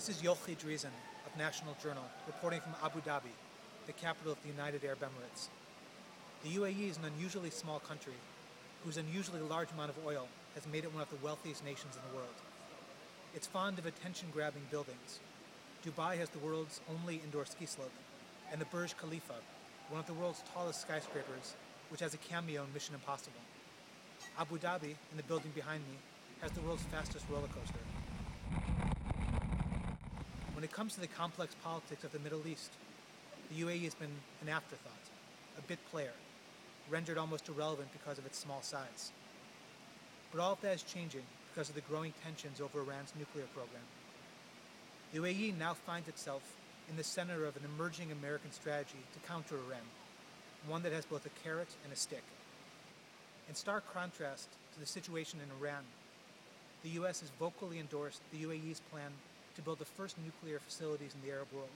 This is Yochi Dreazen of National Journal reporting from Abu Dhabi, the capital of the United Arab Emirates. The UAE is an unusually small country whose unusually large amount of oil has made it one of the wealthiest nations in the world. It's fond of attention grabbing buildings. Dubai has the world's only indoor ski slope, and the Burj Khalifa, one of the world's tallest skyscrapers, which has a cameo in Mission Impossible. Abu Dhabi, in the building behind me, has the world's fastest roller coaster. When it comes to the complex politics of the Middle East, the UAE has been an afterthought, a bit player, rendered almost irrelevant because of its small size. But all of that is changing because of the growing tensions over Iran's nuclear program. The UAE now finds itself in the center of an emerging American strategy to counter Iran, one that has both a carrot and a stick. In stark contrast to the situation in Iran, the US has vocally endorsed the UAE's plan to build the first nuclear facilities in the Arab world.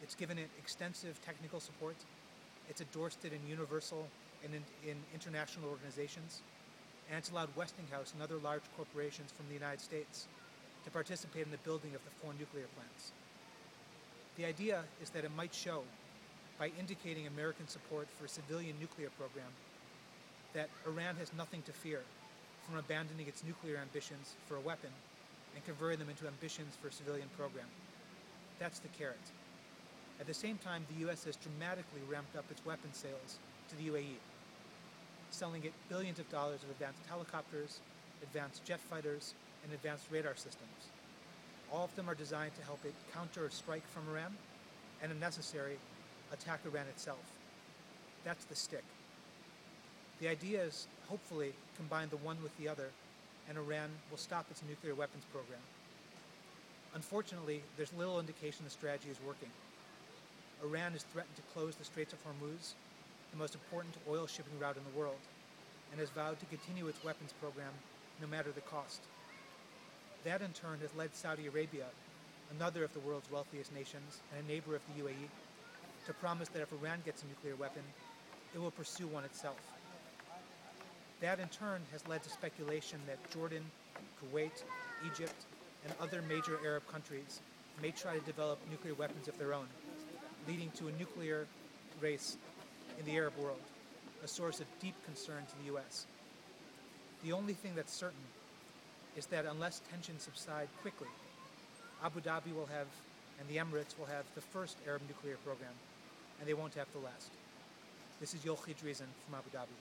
It's given it extensive technical support, it's endorsed it in universal and in, in international organizations, and it's allowed Westinghouse and other large corporations from the United States to participate in the building of the four nuclear plants. The idea is that it might show, by indicating American support for a civilian nuclear program, that Iran has nothing to fear from abandoning its nuclear ambitions for a weapon and converting them into ambitions for civilian program. That's the carrot. At the same time, the US has dramatically ramped up its weapon sales to the UAE, selling it billions of dollars of advanced helicopters, advanced jet fighters, and advanced radar systems. All of them are designed to help it counter a strike from Iran and, if necessary, attack Iran itself. That's the stick. The idea is, hopefully, combine the one with the other, and Iran will stop its nuclear weapons program. Unfortunately, there's little indication the strategy is working. Iran has threatened to close the Straits of Hormuz, the most important oil shipping route in the world, and has vowed to continue its weapons program no matter the cost. That in turn has led Saudi Arabia, another of the world's wealthiest nations and a neighbor of the UAE, to promise that if Iran gets a nuclear weapon, it will pursue one itself. That in turn has led to speculation that Jordan, Kuwait, Egypt, and other major Arab countries may try to develop nuclear weapons of their own, leading to a nuclear race in the Arab world, a source of deep concern to the US. The only thing that's certain is that unless tensions subside quickly, Abu Dhabi will have, and the Emirates will have, the first Arab nuclear program, and they won't have the last. This is Yochi Dreazen from Abu Dhabi.